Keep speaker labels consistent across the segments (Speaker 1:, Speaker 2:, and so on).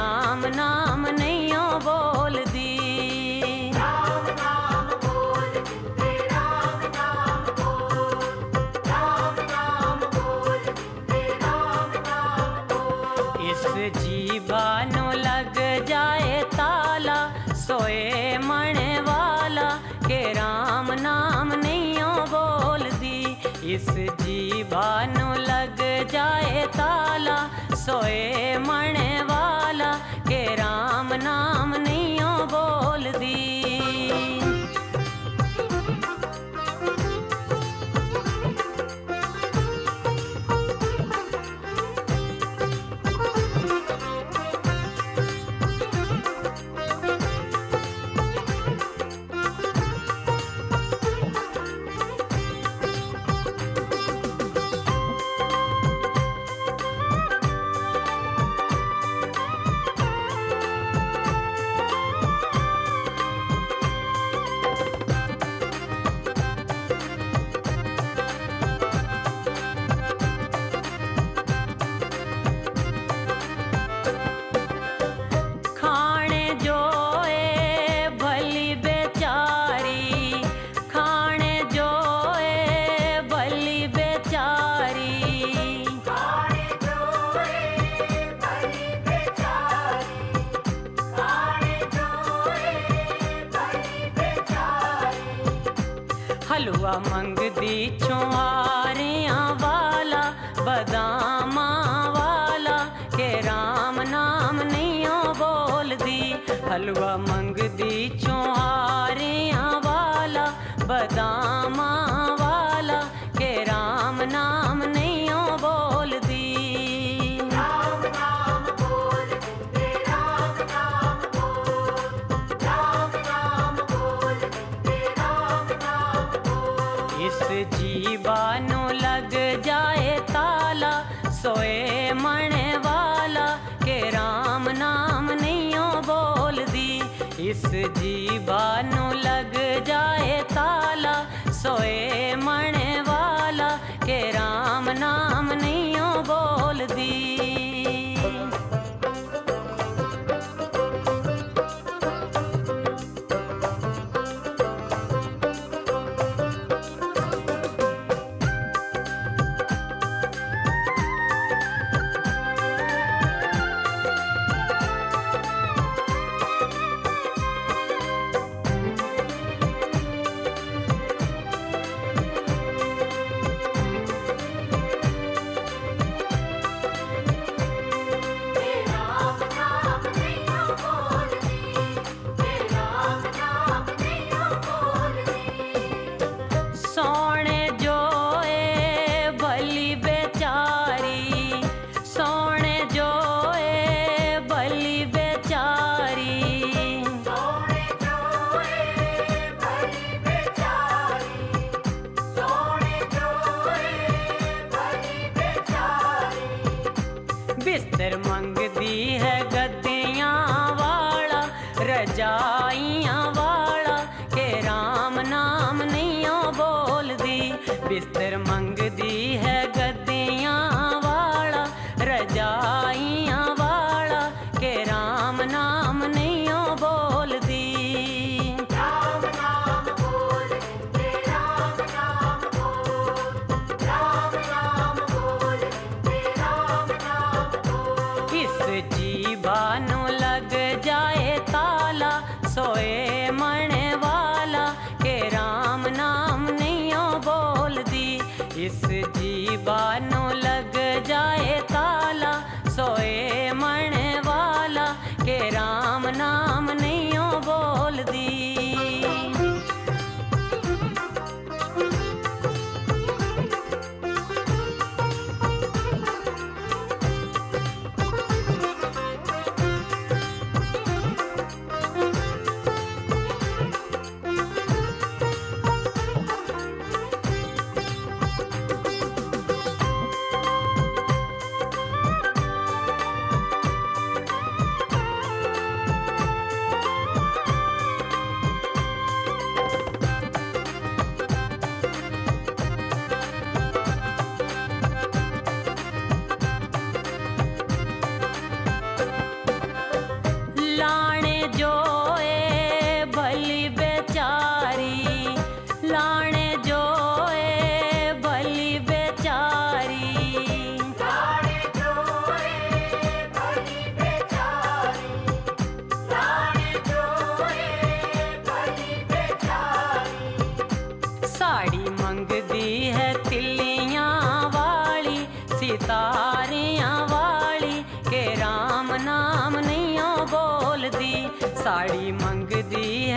Speaker 1: राम नाम नहीं बोल दी। इस जीवानु लग जाए ताला, सोए मन वाला के राम नाम नहीं बोल दी। इस जीवानु लग जाए ताला, सोए के नाम नहीं बोल दी हलवा मंगदी छुआरियाँ वाला, बदामा वाला, के राम नाम नहीं बोल दी हलवा मंगदी छुआरियाँ जीवानु लग जाए ताला, सोए मन वाला के राम नाम नहीं बोल दी। इस जीवानु लग जाए ताला, सोए मन बिस्तर मंगदी है गद्दियाँ वाला रजाइयाँ वाला के राम नाम नहीं बोल दी बिस्तर इस जीवानु दी साड़ी मंगदी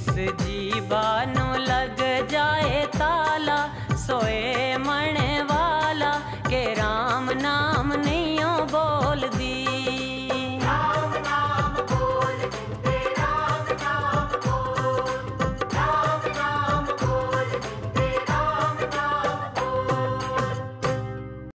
Speaker 1: इस जीवानु लग जाए ताला सोए मण